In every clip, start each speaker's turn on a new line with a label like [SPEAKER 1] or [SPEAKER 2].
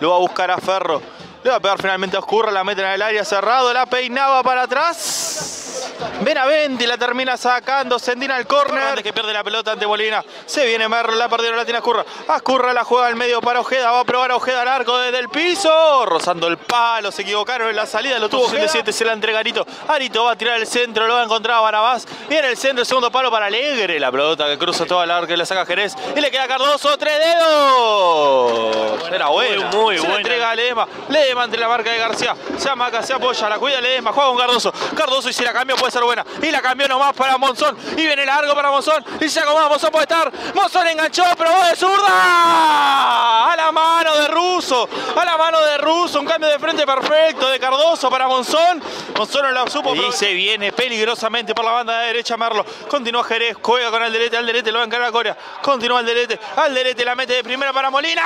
[SPEAKER 1] Lo va a buscar a Ferro. Le va a pegar finalmente a Oscurra, la mete en el área cerrado, la peinaba para atrás. Benaventi la termina sacando, Sendina al córner, que pierde la pelota ante Molina. Se viene Merlo, la perdieron, la tiene Ascurra. Ascurra la juega al medio para Ojeda, va a probar a Ojeda al arco desde el piso. Rozando el palo, se equivocaron en la salida, lo tuvo 7 se la entrega Arito. Arito va a tirar el centro, lo va a encontrar a Barabás. Viene el centro, segundo palo para Alegre. La pelota que cruza toda la arco y la saca Jerez. Y le queda Cardoso, tres dedos. Era bueno. Muy, muy se entrega a Ledema. Ledema entre la marca de García. Se amaca, se apoya, la cuida Ledema, juega con Cardoso. Cardoso y si la cambia puede ser buena. Y la cambió nomás para Monzón. Y viene largo para Monzón. Y se acomoda, Monzón puede estar. Monzón enganchó, probó de zurda. A la mano de Russo. A la mano de Russo. Un cambio de frente perfecto de Cardoso para Monzón. Monzón no la supo. Y se viene peligrosamente por la banda de derecha Merlo. Continúa Jerez. Juega con Alderete. Alderete lo va a encargar a Corea. Continúa Alderete. Alderete la mete de primera para Molina.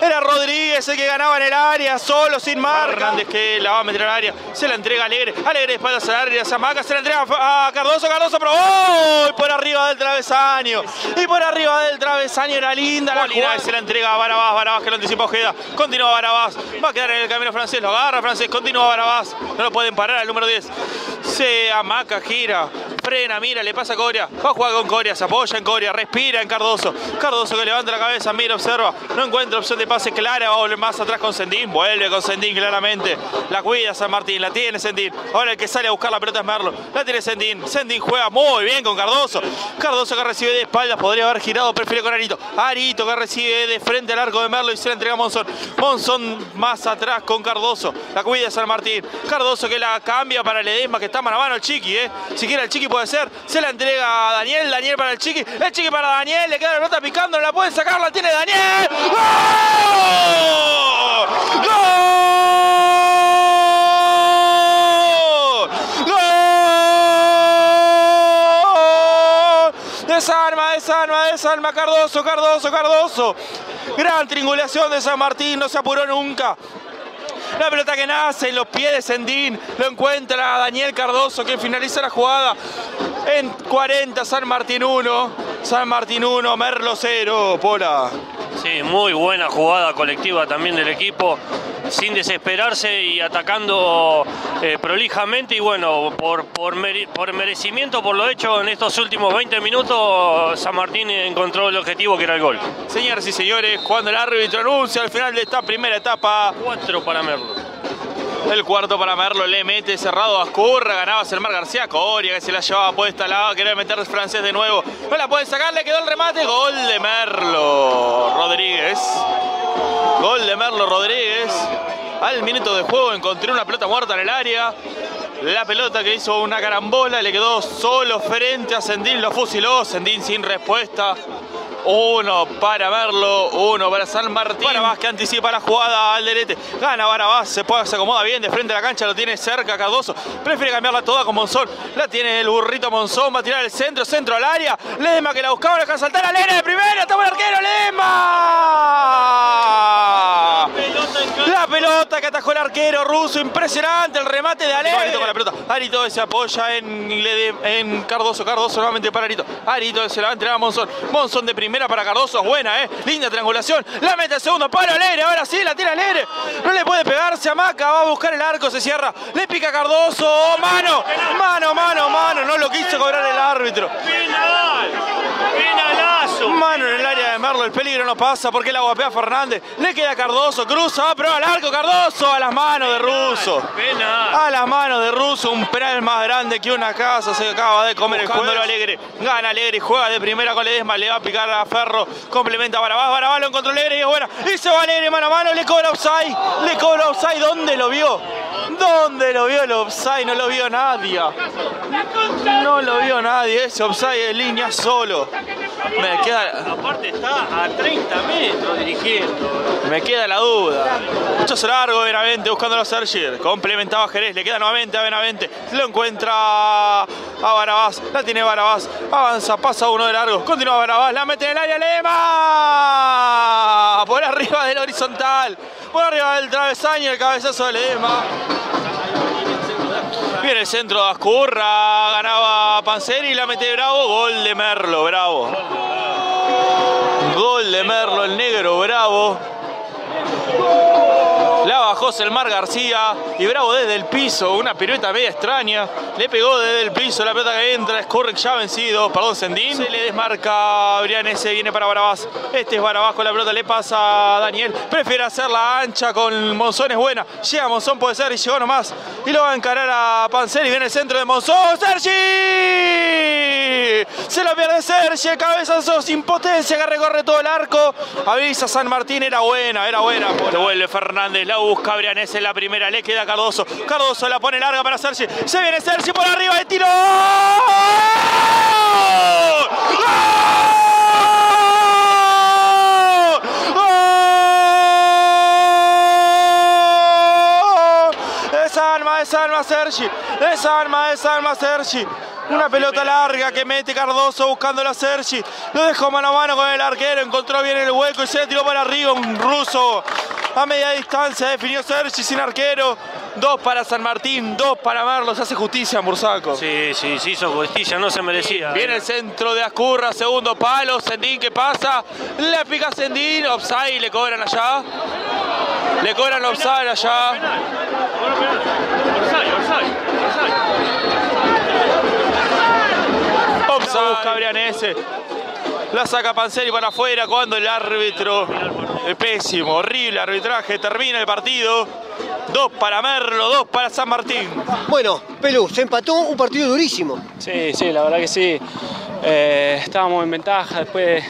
[SPEAKER 1] Era Rodríguez el que ganaba en el área. Solo, sin marca. Hernández que la va a meter al área. Se la entrega Alegre. Alegre espalda a área. Zamaca se la entrega a Cardoso. Cardoso probó. Y por arriba del travesaño. Y por arriba del travesaño era linda la Molina. Y se la entrega a Barabás. Barabás que lo anticipa Ojeda. Continúa Barabás. Va a quedar en el camino francés. Lo agarra francés. Continúa Barabás. No lo pueden parar al número 10. Se amaca, gira frena, mira, le pasa a Coria. Va a jugar con Coria, se apoya en Coria, respira en Cardoso. Cardoso que levanta la cabeza, mira, observa. No encuentra opción de pase clara, va a volver más atrás con Sendín. Vuelve con Sendín claramente. La cuida San Martín, la tiene Sendín. Ahora el que sale a buscar la pelota es Merlo. La tiene Sendín. Sendín juega muy bien con Cardoso. Cardoso que recibe de espaldas, podría haber girado, prefiere con Arito. Arito que recibe de frente al arco de Merlo y se la entrega a Monzón. Monzón más atrás con Cardoso. La cuida San Martín. Cardoso que la cambia para Ledesma, que está mano a mano el Chiqui, ¿eh? Si quiere el Chiqui puede ser. Se la entrega a Daniel. Daniel para el Chiqui. El Chiqui para Daniel. Le queda la pelota picando. la pueden sacar. La tiene Daniel. ¡Gol! ¡Gol! Desarma, desarma, desarma. Cardoso, Cardoso, Cardoso. Gran triangulación de San Martín. No se apuró nunca. La pelota que nace en los pies de Sendín. Lo encuentra Daniel Cardoso que finaliza la jugada en 40 San Martín 1. San Martín 1, Merlo 0. Pola.
[SPEAKER 2] Sí, muy buena jugada colectiva también del equipo, sin desesperarse y atacando eh, prolijamente y bueno, por, por, por, merecimiento, por lo hecho en estos últimos 20 minutos, San Martín encontró el objetivo que era el gol.
[SPEAKER 1] Señoras y señores, cuando el árbitro anuncia al final de esta primera etapa...
[SPEAKER 2] 4 para Merlo.
[SPEAKER 1] El cuarto para Merlo le mete cerrado a Ascurra. Ganaba Selmar García. Coria que se la llevaba puesta. La va a querer meter francés de nuevo. No la puede sacar. Le quedó el remate. Gol de Merlo Rodríguez. Gol de Merlo Rodríguez. Al minuto de juego encontré una pelota muerta en el área. La pelota que hizo una carambola le quedó solo frente a Sendín. Lo fusiló. Sendín sin respuesta. Uno para verlo, uno para San Martín. Barabás que anticipa la jugada al derete. Gana Barabás, se, puede, se acomoda bien de frente a la cancha, lo tiene cerca Cardoso. Prefiere cambiarla toda con Monzón. La tiene el burrito Monzón, va a tirar el centro, centro al área. Lema que la buscaba, deja saltar a Lena de primera. Estamos el arquero, Lema. Pelota que atajó el arquero ruso, impresionante el remate de Ale. Arito con la pelota. Arito se apoya en, en Cardoso, Cardoso nuevamente para Arito. Arito se la va a entregar a Monzón. Monzón de primera para Cardoso, buena, ¿eh? Linda triangulación. La mete el segundo palo Alegre, ahora sí, la tira Alegre. No le puede pegarse a Maca, va a buscar el arco, se cierra. Le pica Cardoso, mano, mano, mano, mano. No lo quiso cobrar el árbitro.
[SPEAKER 2] Penal, penalazo.
[SPEAKER 1] Mano en el área de Merlo, el peligro no pasa porque la guapea Fernández. Le queda Cardoso, cruza, va a probar el arco Cardoso a las manos de Russo. A las manos de Russo, un penal más grande que una casa. Se acaba de comer el juego. Alegre. Gana Alegre, juega de primera con Ledesma, le va a picar a Ferro, complementa a Barabás, Barabás lo encontró Alegre y es buena. Y se va Alegre mano a mano, le cobra offside, le cobra offside, ¿dónde lo vio? ¿Dónde lo vio el offside? No lo vio nadie. No lo vio nadie, ese offside de línea solo. Me queda...
[SPEAKER 2] Aparte está a 30 metros dirigiendo.
[SPEAKER 1] Me queda la duda. Mucho largo Benavente buscándolo a Sergir. Complementaba a Jerez, le queda nuevamente a Benavente. Lo encuentra a Barabás, la tiene Barabás. Avanza, pasa uno de largo. Continúa Barabás, la mete en el área Lema. Por arriba del horizontal. Por arriba del travesaño, el cabezazo de Lema. Viene el centro de Ascurra, ganaba Panseri, la mete Bravo, gol de Merlo, Bravo. Gol de Merlo, el negro bravo. La bajó Selmar García y Bravo desde el piso, una pirueta media extraña. Le pegó desde el piso, la pelota que entra, Scorrec ya vencido, perdón, Sendín. Se le desmarca ese viene para Barabás. Este es Barabás con la pelota, le pasa a Daniel. Prefiere hacerla ancha con Monzón, es buena. Llega Monzón, puede ser, y llegó nomás. Y lo va a encarar a Panceri, viene el centro de Monzón. ¡Sergi! Se lo pierde Sergi, cabezazo sin potencia que recorre todo el arco. Avisa San Martín, era buena, era buena. Devuelve Fernández, la busca Brianés en la primera, le queda Cardoso. Cardoso la pone larga para Sergi. Se viene Sergi por arriba de tiro. Desarma, desarma Sergi. Desarma, desarma Sergi. Una pelota larga que mete Cardoso buscando a Sergi. Lo dejó mano a mano con el arquero. Encontró bien el hueco y se tiró para arriba. Un ruso a media distancia. Definió Sergi sin arquero. Dos para San Martín, dos para Merlo. Se hace justicia, Mursaco.
[SPEAKER 2] Sí, sí, sí hizo justicia. No se merecía.
[SPEAKER 1] Viene el centro de Ascurra. Segundo palo. Sendín que pasa. Le pica Sendín. Offside. Le cobran allá. Le cobran offside allá. Offside, offside, offside. busca Brianese. La saca Panseri para afuera cuando el árbitro. Es pésimo, horrible arbitraje. Termina el partido. Dos para Merlo, dos para San Martín.
[SPEAKER 3] Bueno, Pelú, se empató un partido durísimo.
[SPEAKER 4] Sí, sí, la verdad que sí. Eh, estábamos en ventaja después de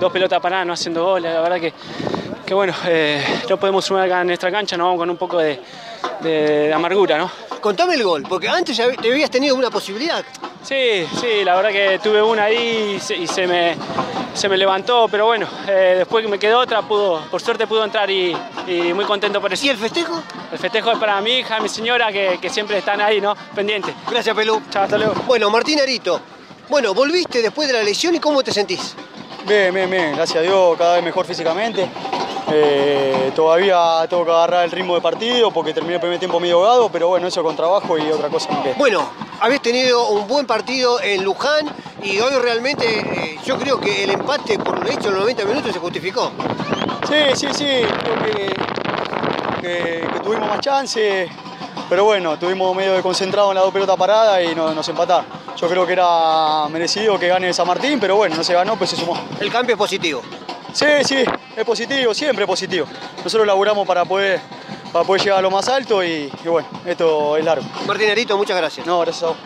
[SPEAKER 4] dos pelotas paradas, no haciendo goles. La verdad que, que bueno, eh, no podemos sumar acá en nuestra cancha, nos vamos con un poco de, de- de amargura, ¿no?
[SPEAKER 3] Contame el gol, porque antes ya te habías tenido una posibilidad.
[SPEAKER 4] Sí, sí, la verdad que tuve una ahí y se, y se me, se me levantó, pero bueno, eh, después que me quedó otra, pudo, por suerte pudo entrar y, y muy contento por eso.
[SPEAKER 3] ¿Y el festejo?
[SPEAKER 4] El festejo es para mi hija, mi señora, que, que siempre están ahí, ¿no? Pendientes.
[SPEAKER 3] Gracias, Pelú.
[SPEAKER 4] Chao, hasta luego.
[SPEAKER 3] Bueno, Martín Arito. Bueno, volviste después de la lesión y ¿cómo te sentís?
[SPEAKER 5] Bien, bien, bien, gracias a Dios, cada vez mejor físicamente. Eh, todavía tengo que agarrar el ritmo de partido porque terminé el primer tiempo medio ahogado, pero bueno, eso con trabajo y otra cosa. que-
[SPEAKER 3] Bueno, habéis tenido un buen partido en Luján y hoy realmente eh, yo creo que el empate por lo hecho en los 90 minutos se justificó.
[SPEAKER 5] Sí, sí, sí, creo que, que- que tuvimos más chance, pero bueno, tuvimos medio de concentrado en las dos pelotas paradas y no- nos empataron. Yo creo que era merecido que gane San Martín, pero bueno, no se ganó, pues se sumó.
[SPEAKER 3] El cambio es positivo.
[SPEAKER 5] Sí, sí, es positivo, siempre es positivo. Nosotros laburamos para poder, para poder llegar a lo más alto y, y bueno, esto es largo.
[SPEAKER 3] Martín Arito, muchas gracias.
[SPEAKER 5] No, gracias a vos.